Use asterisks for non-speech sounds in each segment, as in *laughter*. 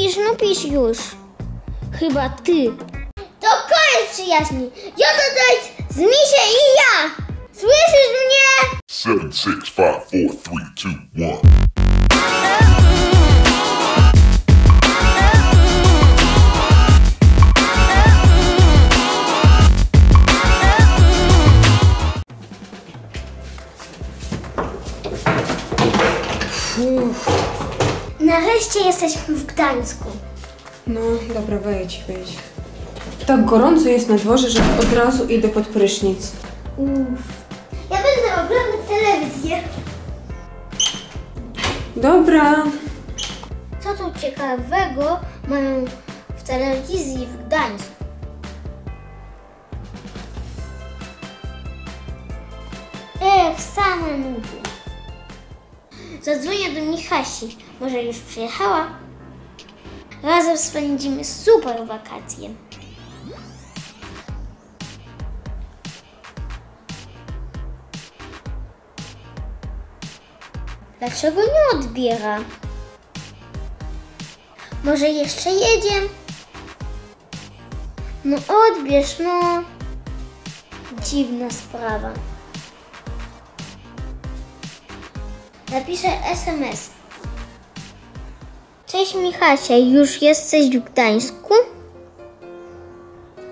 pisz, no pisz już. Chyba ty. To koniec przyjaźni. Jodo Deutsch z Misiem i ja. Słyszysz mnie? 7, 6, 5, 4, 3, 2, 1. szczęście jesteśmy w Gdańsku. No, dobra, wejdź, wejdź. Tak gorąco jest na dworze, że od razu idę pod prysznic. Uff. Ja będę oglądać telewizję. Dobra. Co tu ciekawego mają w telewizji w Gdańsku? Ech, same nudy. Zadzwonię do Michasi. Może już przyjechała? Razem spędzimy super wakacje. Dlaczego nie odbiera? Może jeszcze jedzie? No odbierz, no. Dziwna sprawa. Napiszę SMS. Cześć Michasia, już jesteś w Gdańsku?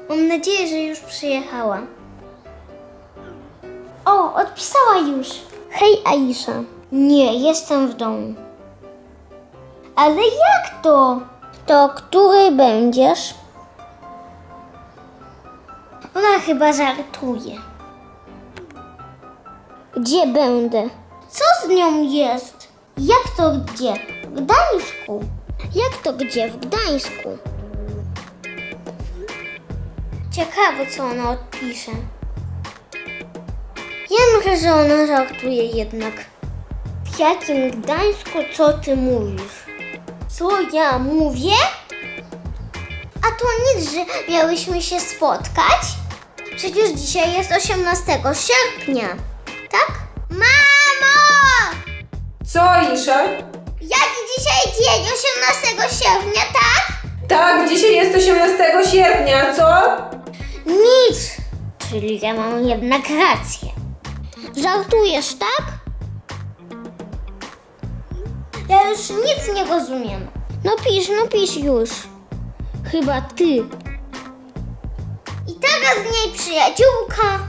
Mam nadzieję, że już przyjechała. O, odpisała już. Hej Aisza. Nie, jestem w domu. Ale jak to? To który będziesz? Ona chyba żartuje. Gdzie będę? Co z nią jest? Jak to gdzie? Gdańsku. Jak to gdzie? W Gdańsku. Ciekawe, co ona odpisze. Ja myślę, że ona żartuje jednak. W jakim Gdańsku co ty mówisz? Co ja mówię? A to nic, że miałyśmy się spotkać? Przecież dzisiaj jest 18 sierpnia, tak? Mamo! 18 sierpnia, tak? Tak, dzisiaj jest 18 sierpnia, co? Nic! Czyli ja mam jednak rację. Żartujesz, tak? Ja już nic nie rozumiem. No pisz, no pisz już. Chyba ty. I taka z niej przyjaciółka.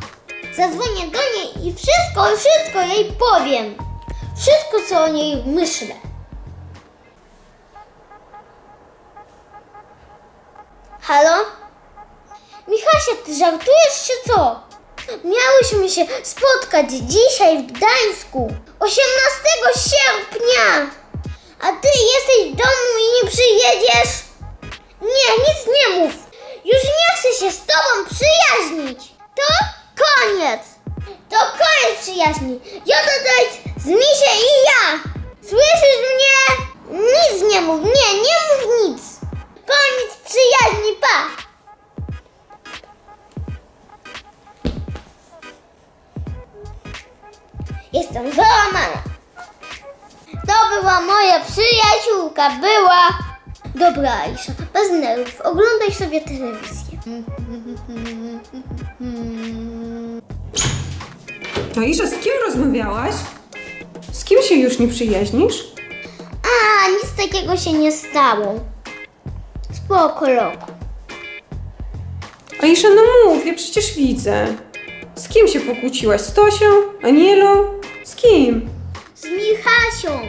Zadzwonię do niej i wszystko, wszystko jej powiem. Wszystko, co o niej myślę. Halo? Michasia, ty żartujesz czy co? Miałyśmy się spotkać dzisiaj w Gdańsku 18 sierpnia. A ty jesteś w domu i nie przyjedziesz? Nie, nic nie mów. Już nie chcę się z tobą przyjaźnić. To koniec. To koniec przyjaźni. Ja dodać z Misie i ja. Słyszysz mnie? Była. Dobra, Aisza, bez nerwów, oglądaj sobie telewizję. No Isza, z kim rozmawiałaś? Z kim się już nie przyjaźnisz? A, nic takiego się nie stało. Spoko, loko. A Isza, no mów, ja przecież widzę. Z kim się pokłóciłaś? Z Tosią? Anielą? Z kim? Z Michasią.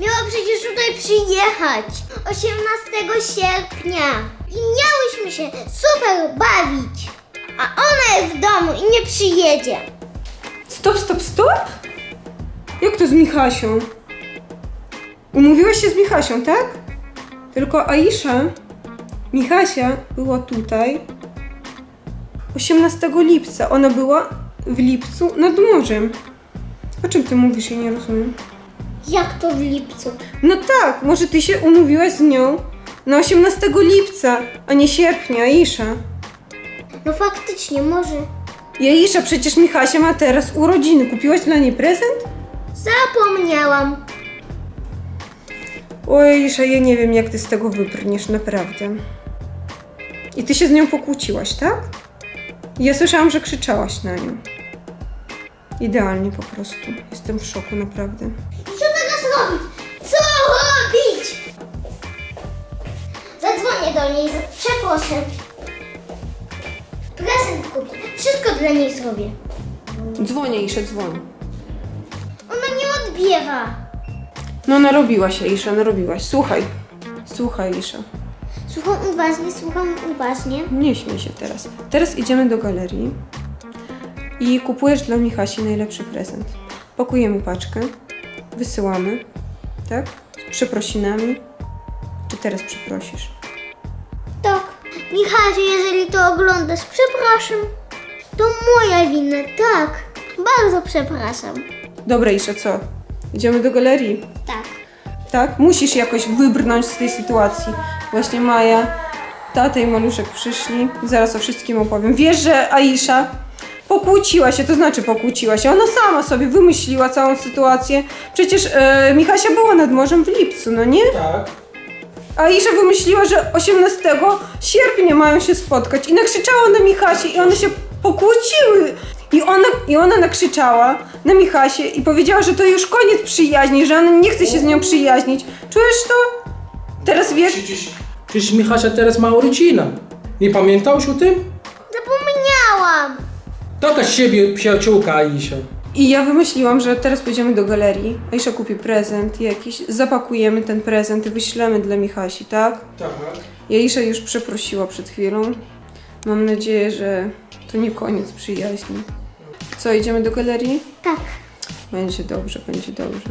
Miała przecież tutaj przyjechać 18 sierpnia. I miałyśmy się super bawić. A ona jest w domu i nie przyjedzie. Stop, stop, stop? Jak to z Michasią? Umówiłaś się z Michasią, tak? Tylko Aisza, Michasia była tutaj 18 lipca. Ona była w lipcu nad morzem. O czym ty mówisz? Ja nie rozumiem. Jak to w lipcu? No tak, może ty się umówiłaś z nią na 18 lipca, a nie sierpnia, Aisza. No faktycznie, może. I Aisza, przecież Michasia ma teraz urodziny. Kupiłaś dla niej prezent? Zapomniałam. Oj, Isza, ja nie wiem, jak ty z tego wybrniesz, naprawdę. I ty się z nią pokłóciłaś, tak? Ja słyszałam, że krzyczałaś na nią. Idealnie po prostu. Jestem w szoku, naprawdę. Przeproszę. Prezent kupię. Wszystko dla niej zrobię. Dzwonię, Isza, dzwoń. Ona nie odbiera. No narobiłaś się, Isza, narobiłaś. Słuchaj. Słuchaj, Isza. Słucham uważnie, słucham uważnie. Nie śmiej się teraz. Teraz idziemy do galerii i kupujesz dla Michasi najlepszy prezent. Pakujemy paczkę, wysyłamy, tak? Z przeprosinami. Czy teraz przeprosisz? Michał, jeżeli to oglądasz, przepraszam. To moja wina, tak. Bardzo przepraszam. Dobra, Isza, co? Idziemy do galerii, Tak. tak? Musisz jakoś wybrnąć z tej sytuacji. Właśnie Maja, tata i Maluszek przyszli. Zaraz o wszystkim opowiem. Wiesz, że Aisza pokłóciła się, to znaczy pokłóciła się. Ona sama sobie wymyśliła całą sytuację. Przecież e, Michasia była nad morzem w lipcu, no nie? Tak. Aisza wymyśliła, że 18 sierpnia mają się spotkać i nakrzyczała na Michasię i one się pokłóciły. I ona, I ona nakrzyczała na Michasię i powiedziała, że to już koniec przyjaźni, że ona nie chce się z nią przyjaźnić. Czujesz to? Teraz wiesz? Przecież, przecież Michasia teraz ma rodzinę. Nie pamiętałeś o tym? Zapomniałam. Taka z siebie przyjaciółka Aisha. I ja wymyśliłam, że teraz pójdziemy do galerii. Aisza kupi prezent jakiś, zapakujemy ten prezent i wyślemy dla Michasi, tak? Tak. I Aisza już przeprosiła przed chwilą. Mam nadzieję, że to nie koniec przyjaźni. Co, idziemy do galerii? Tak. Będzie dobrze, będzie dobrze.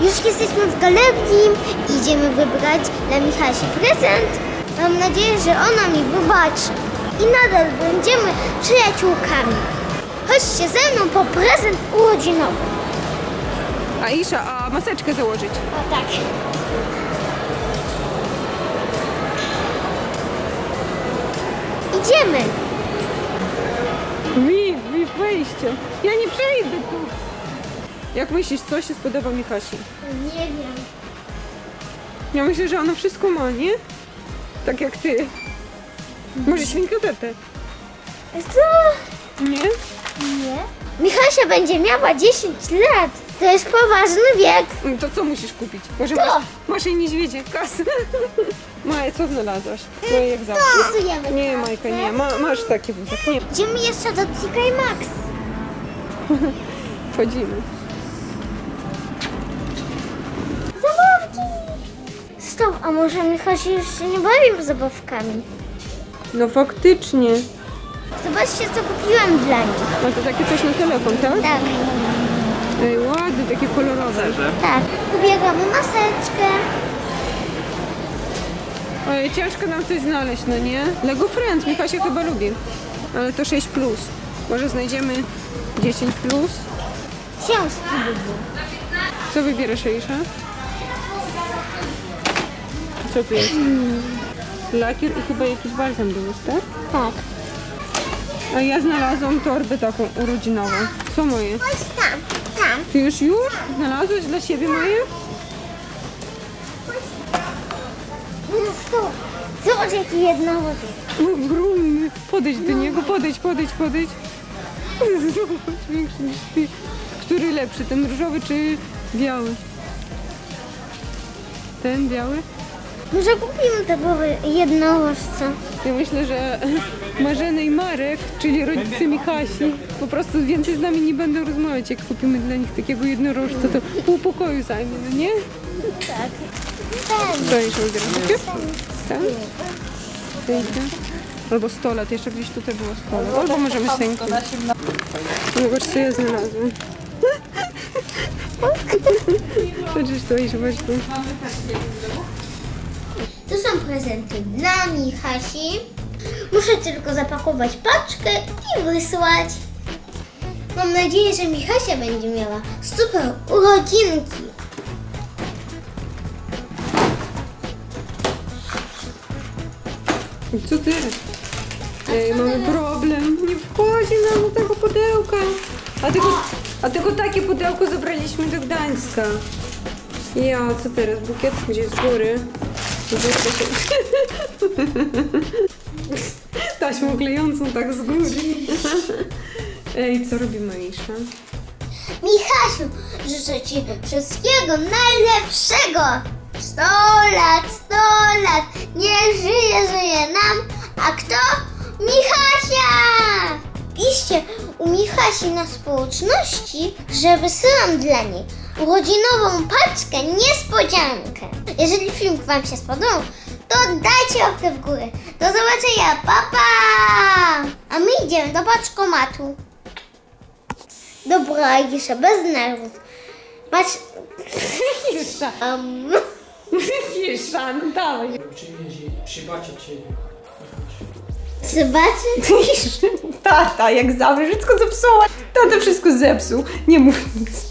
Już jesteśmy w galerii. Idziemy wybrać dla Michasi prezent. Mam nadzieję, że ona mi wybaczy. I nadal będziemy przyjaciółkami. Chodźcie ze mną po prezent urodzinowy. Aisza, a maseczkę założyć? O tak. Idziemy. Wi, wi, wejście. Ja nie przejdę tu. Jak myślisz, co się spodoba Michasi? Nie wiem. Ja myślę, że ona wszystko ma, nie? Tak jak ty. Może świnkę Pepe? Co? Nie. Michasia będzie miała 10 lat. To jest poważny wiek. No To co musisz kupić? Może To. masz, masz jej niedźwiedzie kasy. *laughs* Maja, co znalazłaś? No jak zawsze. Nie, Majka, nie. Ma, masz taki wózek. Nie, Idziemy jeszcze do TK Max. *laughs* wchodzimy. Zabawki. Stop, a może już się nie bawi zabawkami? No faktycznie. Zobaczcie, co kupiłam dla nich. No to takie coś na telefon, tak? Tak, Ej, ładne, takie kolorowe. tak. Ubieramy maseczkę. Oj, ciężko nam coś znaleźć, no nie? Lego Friends, Michasia chyba lubi. Ale to 6 plus. Może znajdziemy 10 plus. Książki. Co wybierasz, Aisha? Co tu jest? Lakier i chyba jakiś balsam był tak? Tak. A ja znalazłam torbę taką urodzinową. Co moje? Chodź tam, tam. Ty już już znalazłeś dla siebie moje? No. Zobacz, jaki jednorożec. Ogromny. Podejdź do niego, podejdź, podejdź, podejdź. *laughs* Zobacz, większy niż ty. Który lepszy, ten różowy czy biały? Ten biały? Może kupimy tego jednorożca. Ja myślę, że *laughs* Marzena i Marek, czyli rodzice Michasi, po prostu więcej z nami nie będą rozmawiać. Jak kupimy dla nich takiego jednorożca, to pół pokoju zajmie, no nie? Tak. Co jeszcze wybierasz? Ten? Ten? Albo 100 lat, jeszcze gdzieś tutaj było 100 lat. Albo możemy sęki. Zobacz, co ja znalazłam. *laughs* Przecież to iść właśnie. To są prezenty dla Michasi. Muszę tylko zapakować paczkę i wysłać. Mam nadzieję, że Michasia będzie miała super urodzinki. Co ty? Ej, mamy problem. Nie wchodzi nam do tego pudełka. A tylko, a tylko takie pudełko zabraliśmy do Gdańska. Ja, co teraz? Bukiet gdzie z góry? *laughs* Taśmą klejącą tak z góry. Ej, co robi Maisza? Michasiu, życzę Ci wszystkiego najlepszego! Sto lat, sto lat, niech żyje, żyje nam, a kto? Michasia! Piszcie u Michasi na społeczności, że wysyłam dla niej urodzinową paczkę, niespodziankę. Jeżeli film Wam się spodobał, to dajcie łapkę w górę. Do zobaczenia, pa pa! A my idziemy do paczkomatu. Dobra, Aisza, bez nerwów. Patrz... Fisza! Um, Fisza, no dawaj. Przybacie ciebie. zobaczy? Tata, jak zawsze, wszystko zepsuła. Tata wszystko zepsuł. Nie mów nic.